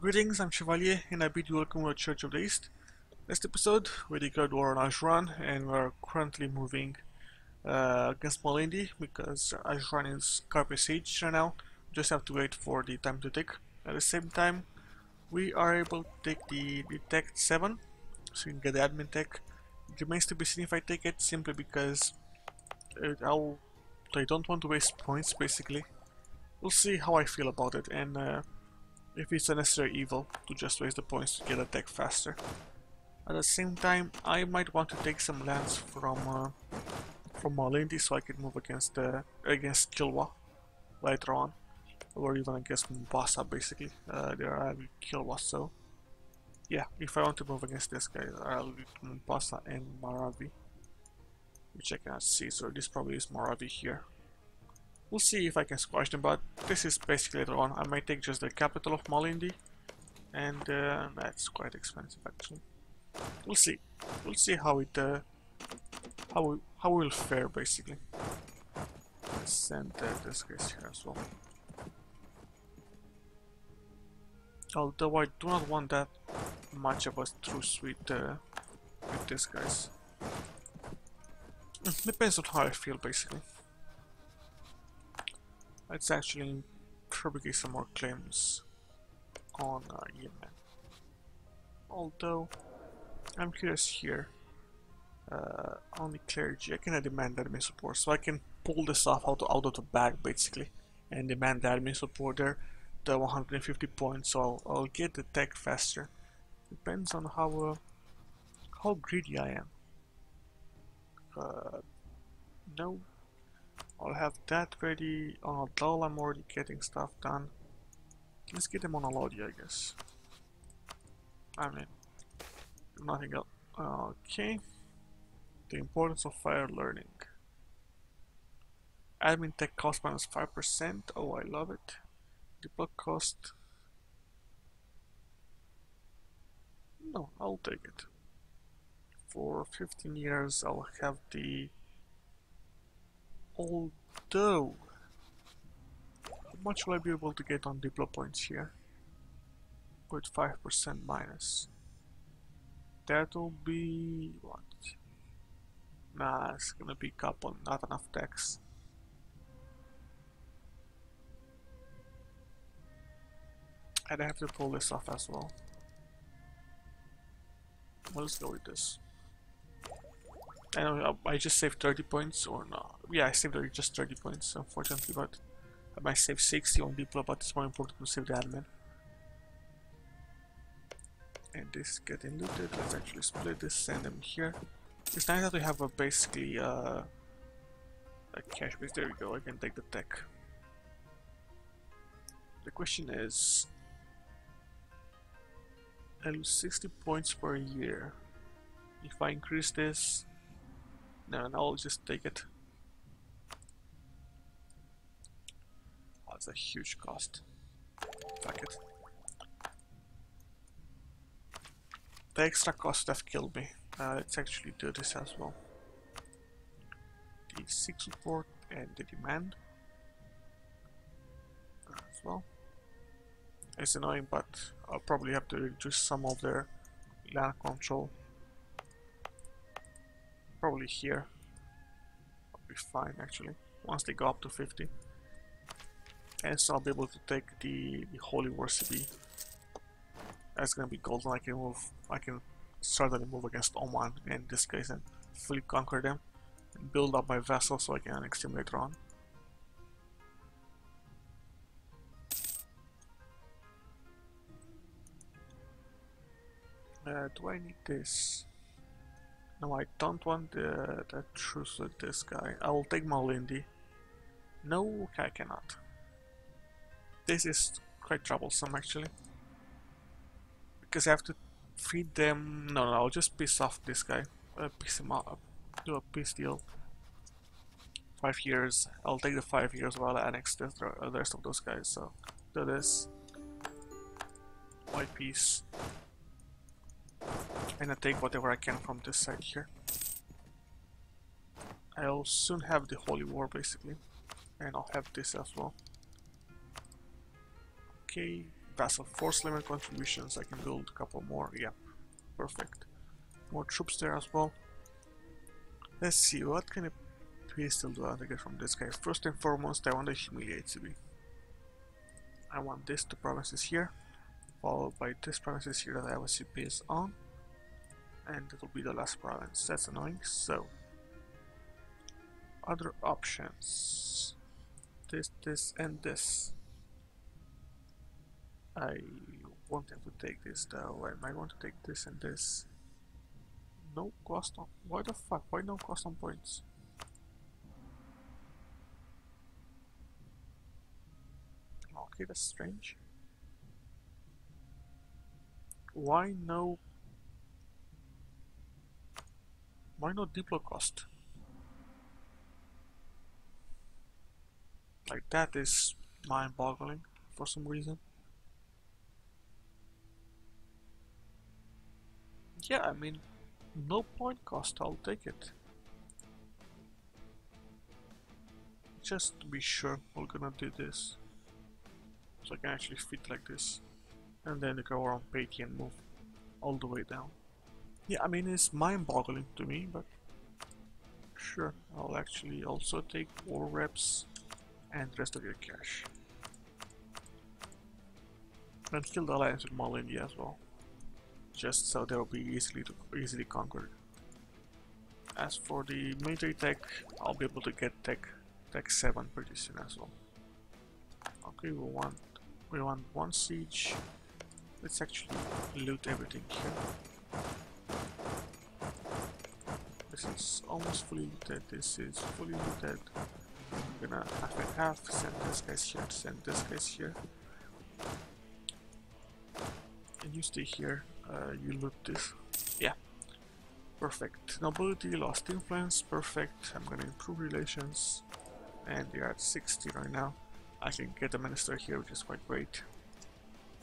Greetings, I'm Chevalier, and I bid you welcome to Church of the East. Next episode, we declared war on Ajuran, and we're currently moving uh, against Malindi because Ajuran is Carpe Siege right now. Just have to wait for the time to tick. At the same time, we are able to take the, the tech 7, so we can get the admin tech. It remains to be seen if I take it simply because it, I'll, I don't want to waste points basically. We'll see how I feel about it and uh, if it's a necessary evil to just waste the points to get a deck faster. At the same time, I might want to take some lands from uh, from Malindi so I can move against uh, against Kilwa later on, or even against Mombasa basically. Uh, there are Kilwa, so yeah, if I want to move against this guy, I'll be Mombasa and Maravi, which I cannot see. So this probably is Maravi here. We'll see if I can squash them, but this is basically later on. I might take just the capital of Malindi, and uh, that's quite expensive actually. We'll see. We'll see how it uh, how we how we'll fare basically. Let's send uh, this guy here as well. Although I do not want that much of a truce with uh, with these guys. Depends on how I feel basically. Let's actually fabricate some more claims on uh, Yemen. Although I'm curious here. Uh, only clergy. I can demand admin support, so I can pull this off out, out of the bag basically, and demand the admin support there. The 150 points, so I'll, I'll get the tech faster. Depends on how uh, how greedy I am. Uh, no, I'll have that ready. On Adal, I'm already getting stuff done. Let's get them on a Lodi, I guess. I mean, nothing else. Okay. The importance of fire learning. Admin tech cost minus 5%. Oh, I love it. Diplo cost. No, I'll take it. For 15 years, I'll have the. Although. How much will I be able to get on Diplo points here? With 5% minus that'll be what? Nah, it's gonna be couple, not enough text. I'd have to pull this off as well. well let's go with this. I know I just saved 30 points or no. Yeah, I saved just 30 points, unfortunately, but I might save 60 on Diplo, but it's more important to save the admin and this is getting looted. Let's actually split this, send them here. It's nice that we have a basically uh, a cash base. There we go. I can take the tech. The question is, I lose 60 points per year. If I increase this, no, no, I'll just take it. Oh, that's a huge cost. Fuck it. The extra cost have killed me. Uh, let's actually do this as well. The 6 support and the demand as well. It's annoying but I'll probably have to reduce some of their land control. Probably here. I'll be fine actually, once they go up to 50. And so I'll be able to take the, the Holy War CB that's gonna be golden. I can move. I can certainly move against Oman in this case and fully conquer them and build up my vassal so I can annex later on. Uh, do I need this? No, I don't want the, the truce with this guy. I will take Malindi. No, I cannot. This is quite troublesome actually because I have to feed them. No, no, I'll just piss off this guy. Uh, piss him off. Do a peace deal. Five years. I'll take the five years while I annex the, the rest of those guys. So do this. White peace. And I take whatever I can from this side here. I'll soon have the Holy War basically. And I'll have this as well. Okay, vassal force limit contributions. I can build a couple more. Yep, perfect. More troops there as well. Let's see, what kind of pistol do I want to get from this guy? First and foremost, I want to humiliate CB. I want this two provinces here, followed by this provinces here that I have a CPS on, and it will be the last province. That's annoying. So, other options. This, this, and this. I want them to take this though. I might want to take this and this. No cost on. Why the fuck? Why no cost on points? Okay, that's strange. Why no... Why no Diplo cost? Like that is mind-boggling for some reason. Yeah, I mean, no point cost, I'll take it. Just to be sure, we're gonna do this so I can actually fit like this and then go around Patey and move all the way down. Yeah, I mean it's mind-boggling to me, but sure, I'll actually also take more reps and rest of your cash. And kill the alliance with Malindi as well, just so they'll be easily to, easily conquered. As for the military tech, I'll be able to get tech tech 7 pretty soon as well. Okay, we want we want one siege. Let's actually loot everything here. This is almost fully looted. This is fully looted. I'm gonna half and. Send this guys here. Send this guys here. And you stay here. Uh, you loot this. Yeah. Perfect. Nobility lost influence. Perfect. I'm gonna improve relations. And we are at 60 right now. I can get a minister here, which is quite great.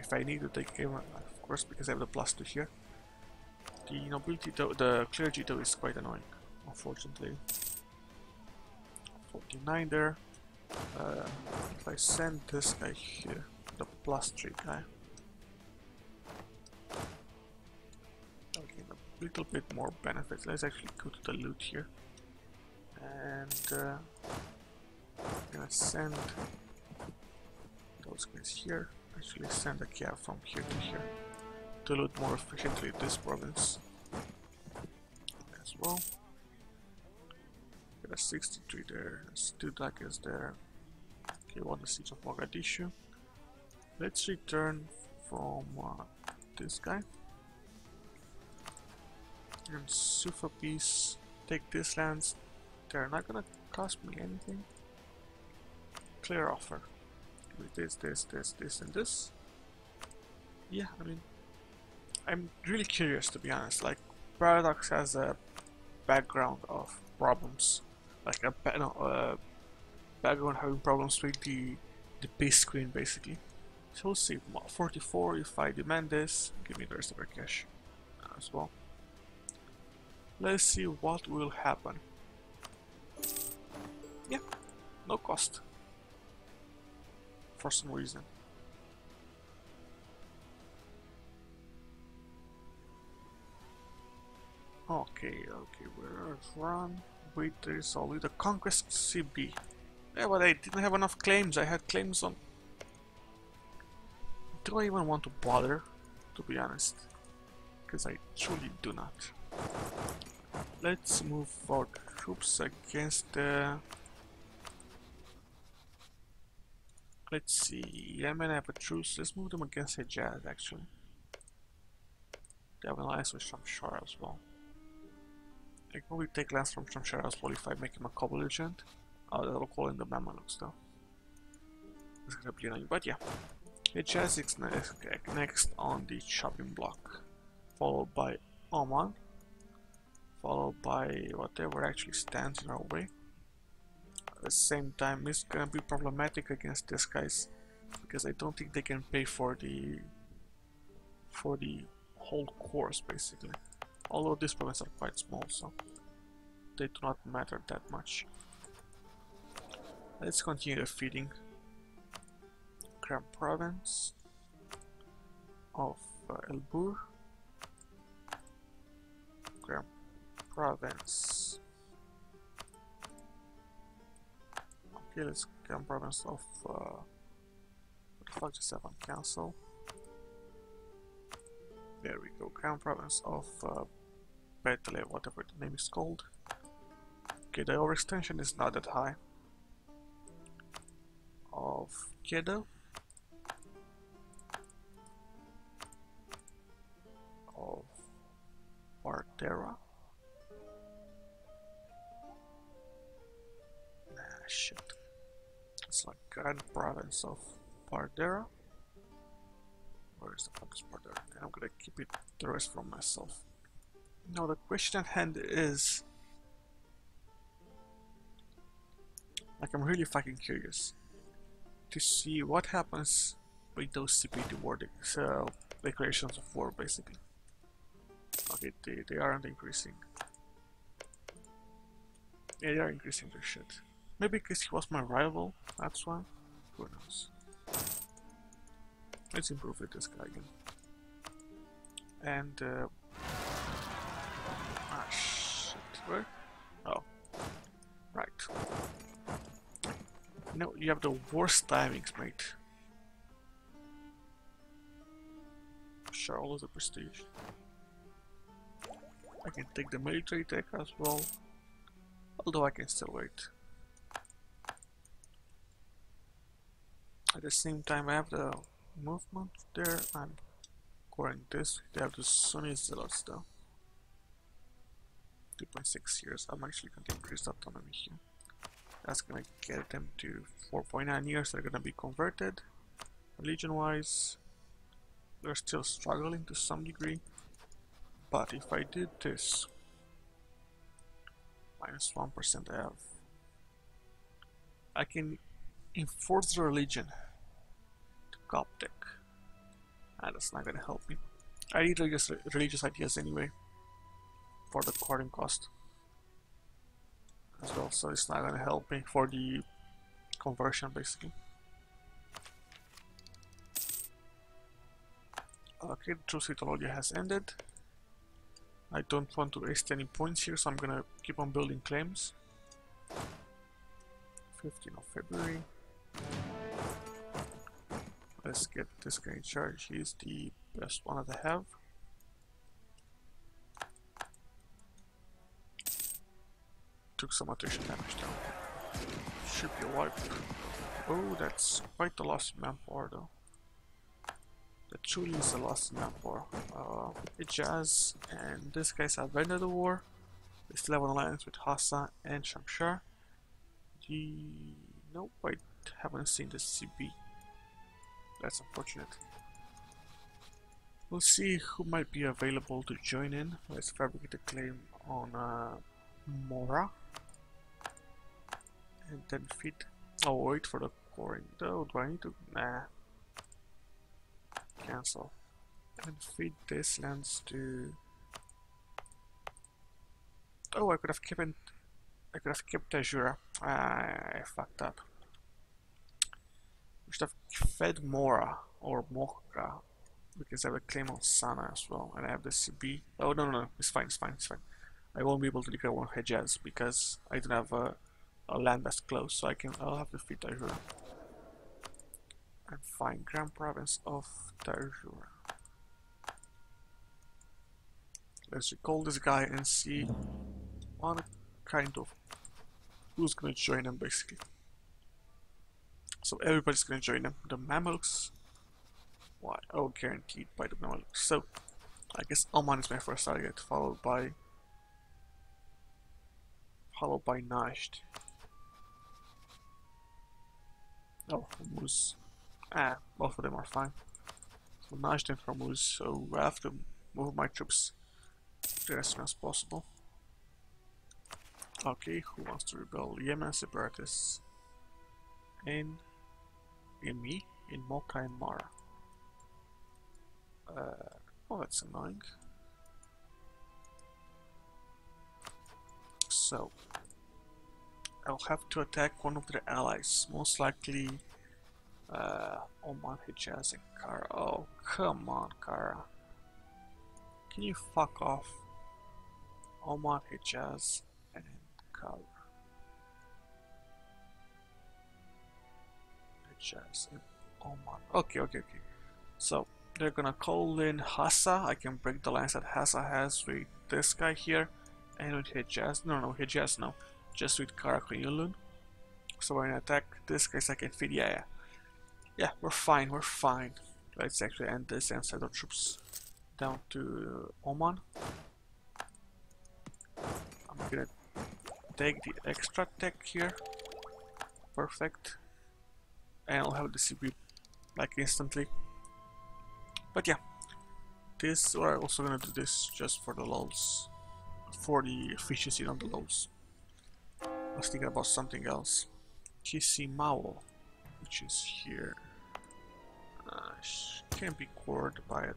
If I need to take him, of course, because I have the plus 2 here. The nobility, though, the clergy though is quite annoying, unfortunately. 49 there. Uh, if I send this guy here, the plus 3 guy. I'll a little bit more benefits. Let's actually go to the loot here. And uh, I'm gonna send those guys here. Actually send a cab from here to here to loot more efficiently this province as well. Got a 63 there, Studak is there. Okay, what the siege of Mogadishu. Let's return from uh, this guy. And Sufa peace, take these lands. They're not gonna cost me anything. Clear offer with this, this, this, this, and this. Yeah, I mean, I'm really curious to be honest. Like, Paradox has a background of problems, like a no, uh, background having problems with the the base screen basically. So we'll see. 44 if I demand this, give me the rest of our cash as well. Let's see what will happen. Yeah, no cost for some reason. Okay, okay, where run? Wait, there is only the Conquest CB. Yeah, but I didn't have enough claims. I had claims on. Do I even want to bother? To be honest, because I truly do not. Let's move our troops against the. Let's see, Yemen have a truce. Let's move them against Hejaz actually. They have an alliance with Shamshar as well. I can probably take lands from Shamshar as well if I make him a co-belligerent. Oh, that'll call in the Mamelukes though. It's gonna be annoying, but yeah. Hejaz is next on the chopping block, followed by Oman, followed by whatever actually stands in our way at the same time it's gonna be problematic against these guys because I don't think they can pay for the for the whole course basically although these provinces are quite small so they do not matter that much. Let's continue the feeding. Kram province of uh, Elbur, Grand Province. Okay, let's Grand Province of uh, what the fuck just on Council. There we go, Crown Province of uh, Betele, whatever the name is called. Okay, the overextension is not that high. Of Kedo. Of Pardera. Nah, shit. It's like Grand Province of Pardera. Where is the fuck is Pardera? And I'm gonna keep it the rest from myself. Now the question at hand is like I'm really fucking curious to see what happens with those CP wordings, so declarations of war basically. Okay, they, they aren't increasing. Yeah, they are increasing their shit. Maybe because he was my rival, that's why. Who knows. Let's improve with this guy again. And uh, Ah, Oh. Right. No, you have the worst timings, mate. Of the prestige. I can take the military tech as well. Although I can still wait. At the same time I have the movement there. I'm scoring this. They have the Sunni Zealots though. 2.6 years. I'm actually going to increase autonomy here. That's going to get them to 4.9 years. They're going to be converted. Religion wise, they're still struggling to some degree. But if I did this, minus 1 I have, I can enforce the religion to Coptic. And that's not going to help me. I need religious ideas anyway for the coring cost as well, so it's not gonna help me for the conversion basically. Okay, the truce has ended. I don't want to waste any points here, so I'm gonna keep on building claims. 15th of February. Let's get this guy in charge, he's the best one that I have. Took some attrition damage down. Should be wiped. Oh, that's quite a loss in manpower though. That truly is a loss in manpower. Uh, Hijaz and these guys ended the war. They still have an alliance with Hassa and Shamshar. The... Nope, I haven't seen the CB. That's unfortunate. We'll see who might be available to join in. Let's fabricate a claim on uh, Mora and then feed. Oh, wait for the coring. though. Do I need to? Nah. Cancel. And feed this lands to. Oh, I could have kept. I could have kept Azura. I fucked up. We should have fed Mora or Mocha because I have a claim on Sana as well, and I have the CB. Oh no no no, it's fine, it's fine, it's fine. I won't be able to declare one Hejaz because I don't have a a land that's close, so I can I'll have to feed Tajura. And find Grand Province of Tajura. Let's recall this guy and see what kind of who's gonna join him basically. So everybody's gonna join him. The Mamluks. Why? Oh, guaranteed by the Mamluks. So I guess Oman is my first target, followed by followed by Najd. Oh, Hormuz. Ah, both of them are fine. So nice Najd and Hormuz, so I have to move my troops there as soon as possible. Okay, who wants to rebel? Yemen separatists. In, in me, in Mocha and Mara. Uh, oh, that's annoying. So, I'll have to attack one of their allies, most likely Uh, Oman, Hijaz, and Kara. Oh, come on, Kara. Can you fuck off? Oman, Hijaz, and Kara. Hijaz and Oman. Okay, okay, okay. So, they're gonna call in Hassa. I can break the lines that Hassa has with this guy here. And with Hijaz. No, no, Hijaz, no. Just with Karakoyunlun. So when I attack this guy, I can feed. Yeah, yeah. We're fine, we're fine. Let's actually end this and send our troops down to Oman. I'm gonna take the extra tech here. Perfect. And I'll have the CP like instantly. But yeah, this, I'm also gonna do this just for the lulls. For the efficiency on the lows. I was thinking about something else. Chisimao, which is here. Uh, can't be cored by it.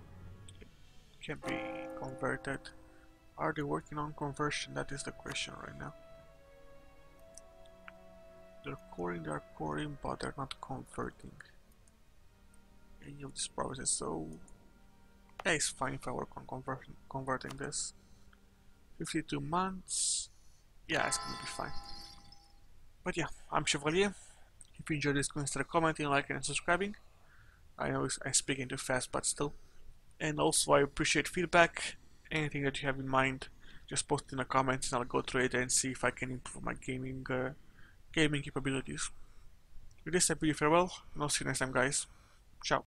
Can't be converted. Are they working on conversion? That is the question right now. They're coring, they're coring, but they're not converting any of these provinces, so yeah, it's fine if I work on converting converting this. 52 months, yeah, it's gonna be fine. But yeah, I'm Chevalier. If you enjoyed this, consider commenting, liking, and subscribing. I know I'm speaking too fast, but still. And also, I appreciate feedback. Anything that you have in mind, just post in the comments, and I'll go through it and see if I can improve my gaming uh, gaming capabilities. With this, I bid you farewell, and I'll see you next time, guys. Ciao.